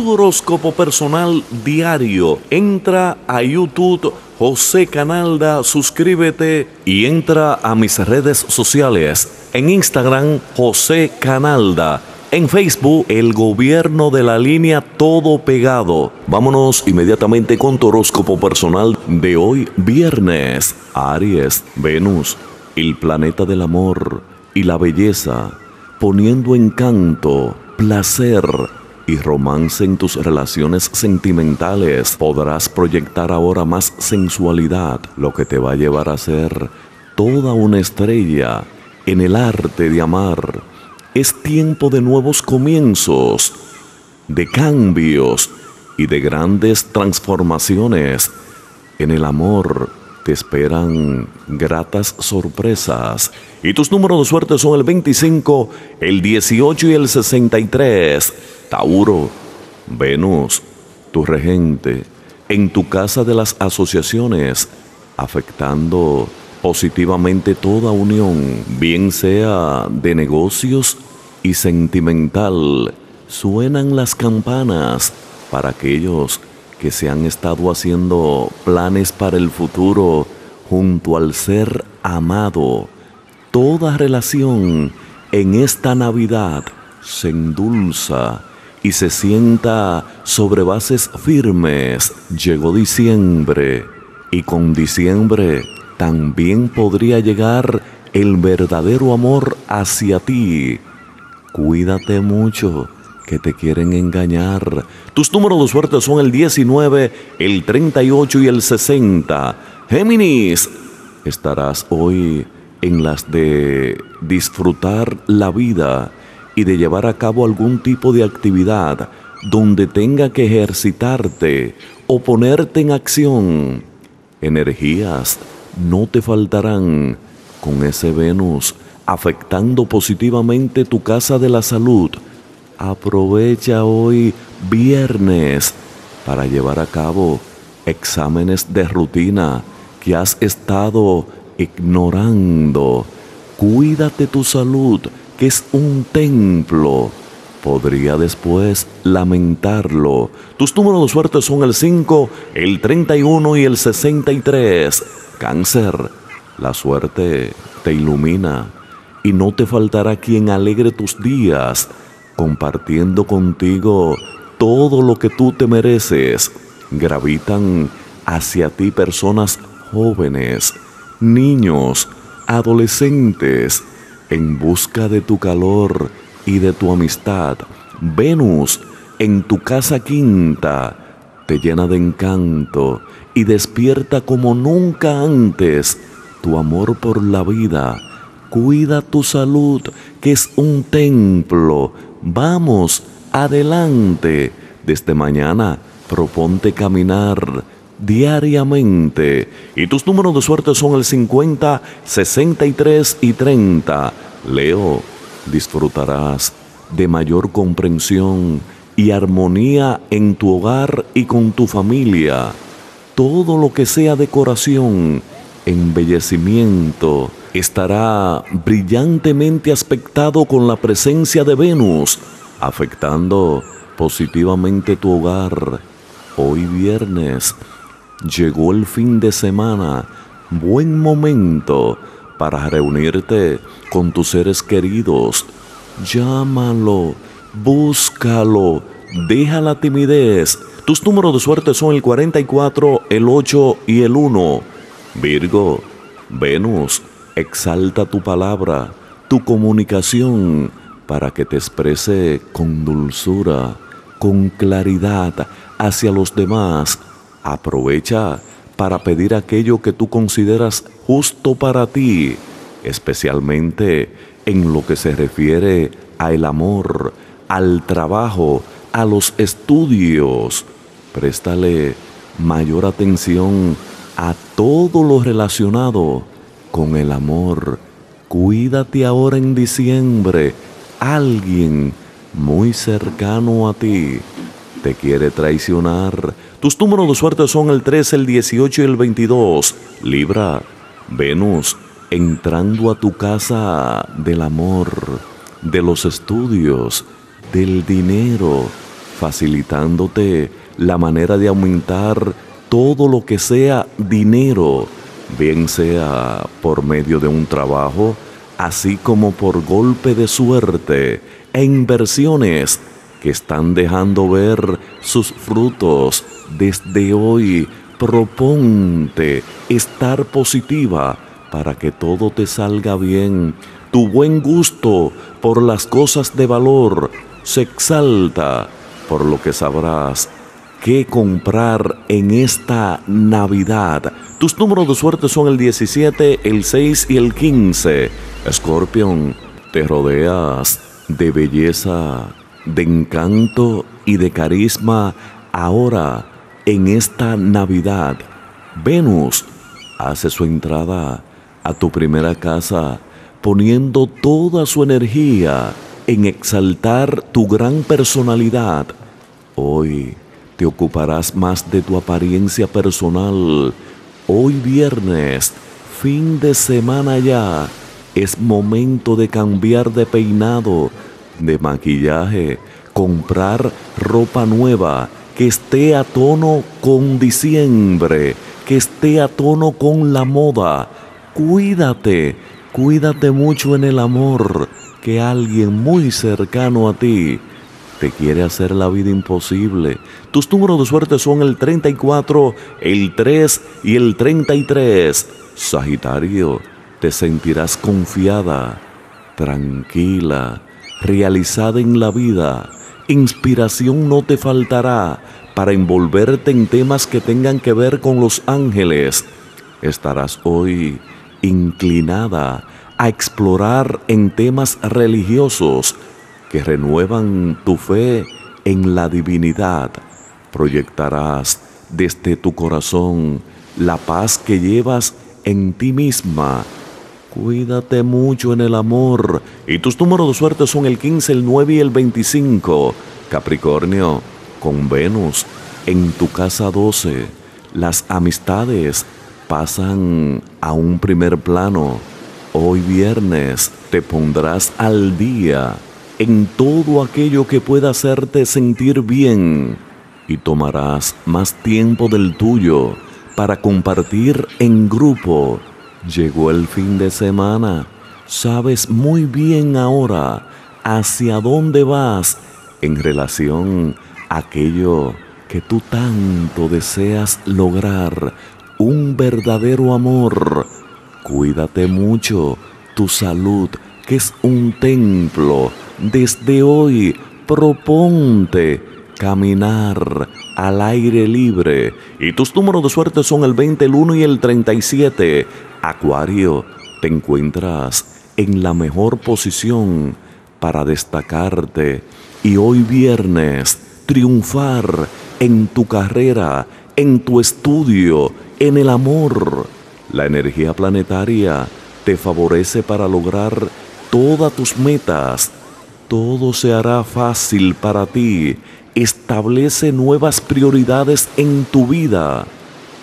tu horóscopo personal diario. Entra a YouTube José Canalda, suscríbete y entra a mis redes sociales. En Instagram, José Canalda. En Facebook, el gobierno de la línea todo pegado. Vámonos inmediatamente con tu horóscopo personal de hoy, viernes. Aries, Venus, el planeta del amor y la belleza, poniendo encanto, placer y romance en tus relaciones sentimentales. Podrás proyectar ahora más sensualidad, lo que te va a llevar a ser toda una estrella en el arte de amar es tiempo de nuevos comienzos, de cambios y de grandes transformaciones. En el amor te esperan gratas sorpresas. Y tus números de suerte son el 25, el 18 y el 63. Tauro, Venus, tu regente, en tu casa de las asociaciones, afectando positivamente toda unión, bien sea de negocios y sentimental. Suenan las campanas para aquellos que se han estado haciendo planes para el futuro junto al ser amado. Toda relación en esta Navidad se endulza y se sienta sobre bases firmes. Llegó diciembre y con diciembre también podría llegar el verdadero amor hacia ti. Cuídate mucho, que te quieren engañar. Tus números de suerte son el 19, el 38 y el 60. Géminis, estarás hoy en las de disfrutar la vida y de llevar a cabo algún tipo de actividad donde tenga que ejercitarte o ponerte en acción. Energías no te faltarán con ese Venus afectando positivamente tu casa de la salud. Aprovecha hoy viernes para llevar a cabo exámenes de rutina que has estado ignorando. Cuídate tu salud, que es un templo. Podría después lamentarlo. Tus números de suerte son el 5, el 31 y el 63. Cáncer, la suerte te ilumina y no te faltará quien alegre tus días, compartiendo contigo todo lo que tú te mereces. Gravitan hacia ti personas jóvenes, niños, adolescentes, en busca de tu calor y de tu amistad. Venus, en tu casa quinta, te llena de encanto y despierta como nunca antes tu amor por la vida. Cuida tu salud, que es un templo. Vamos, adelante. Desde mañana, proponte caminar diariamente. Y tus números de suerte son el 50, 63 y 30. Leo, disfrutarás de mayor comprensión y armonía en tu hogar y con tu familia todo lo que sea decoración, embellecimiento, estará brillantemente aspectado con la presencia de Venus, afectando positivamente tu hogar. Hoy viernes llegó el fin de semana, buen momento para reunirte con tus seres queridos. Llámalo, búscalo, deja la timidez tus números de suerte son el 44, el 8 y el 1. Virgo, Venus, exalta tu palabra, tu comunicación, para que te exprese con dulzura, con claridad hacia los demás. Aprovecha para pedir aquello que tú consideras justo para ti, especialmente en lo que se refiere al amor, al trabajo, a los estudios. Préstale mayor atención a todo lo relacionado con el amor. Cuídate ahora en diciembre. Alguien muy cercano a ti te quiere traicionar. Tus números de suerte son el 13, el 18 y el 22. Libra, Venus, entrando a tu casa del amor, de los estudios, del dinero facilitándote la manera de aumentar todo lo que sea dinero, bien sea por medio de un trabajo, así como por golpe de suerte e inversiones que están dejando ver sus frutos desde hoy. Proponte estar positiva para que todo te salga bien. Tu buen gusto por las cosas de valor se exalta por lo que sabrás qué comprar en esta Navidad. Tus números de suerte son el 17, el 6 y el 15. Scorpion, te rodeas de belleza, de encanto y de carisma ahora en esta Navidad. Venus hace su entrada a tu primera casa poniendo toda su energía en exaltar tu gran personalidad. Hoy te ocuparás más de tu apariencia personal. Hoy viernes, fin de semana ya, es momento de cambiar de peinado, de maquillaje, comprar ropa nueva que esté a tono con diciembre, que esté a tono con la moda. Cuídate, cuídate mucho en el amor, que alguien muy cercano a ti te quiere hacer la vida imposible. Tus números de suerte son el 34, el 3 y el 33. Sagitario, te sentirás confiada, tranquila, realizada en la vida. Inspiración no te faltará para envolverte en temas que tengan que ver con los ángeles. Estarás hoy inclinada a explorar en temas religiosos que renuevan tu fe en la divinidad. Proyectarás desde tu corazón la paz que llevas en ti misma. Cuídate mucho en el amor y tus números de suerte son el 15, el 9 y el 25. Capricornio, con Venus en tu casa 12, las amistades pasan a un primer plano. Hoy viernes te pondrás al día en todo aquello que pueda hacerte sentir bien y tomarás más tiempo del tuyo para compartir en grupo. Llegó el fin de semana, sabes muy bien ahora hacia dónde vas en relación a aquello que tú tanto deseas lograr, un verdadero amor. Cuídate mucho, tu salud, que es un templo. Desde hoy proponte caminar al aire libre y tus números de suerte son el 20, el 1 y el 37. Acuario, te encuentras en la mejor posición para destacarte y hoy viernes triunfar en tu carrera, en tu estudio, en el amor. La energía planetaria te favorece para lograr todas tus metas todo se hará fácil para ti. Establece nuevas prioridades en tu vida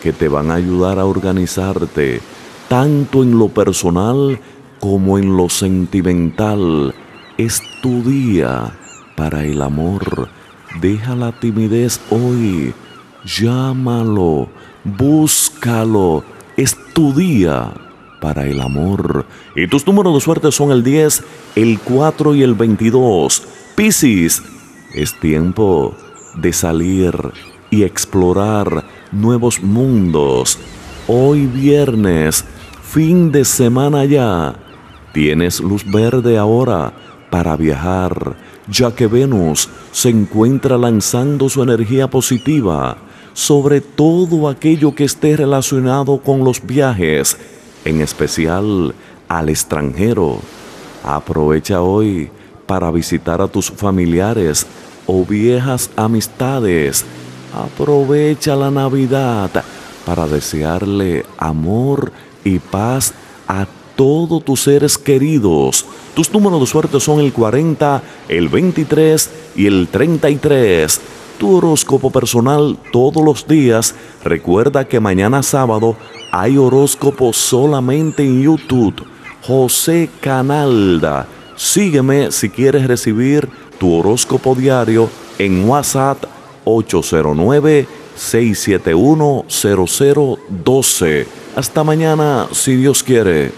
que te van a ayudar a organizarte, tanto en lo personal como en lo sentimental. Es tu día para el amor. Deja la timidez hoy. Llámalo, búscalo. Es tu día para el amor. Y tus números de suerte son el 10, el 4 y el 22. Piscis, es tiempo de salir y explorar nuevos mundos. Hoy viernes, fin de semana ya. Tienes luz verde ahora para viajar, ya que Venus se encuentra lanzando su energía positiva sobre todo aquello que esté relacionado con los viajes en especial al extranjero. Aprovecha hoy para visitar a tus familiares o viejas amistades. Aprovecha la Navidad para desearle amor y paz a todos tus seres queridos. Tus números de suerte son el 40, el 23 y el 33. Tu horóscopo personal todos los días. Recuerda que mañana sábado hay horóscopo solamente en YouTube. José Canalda. Sígueme si quieres recibir tu horóscopo diario en WhatsApp 809-671-0012. Hasta mañana, si Dios quiere.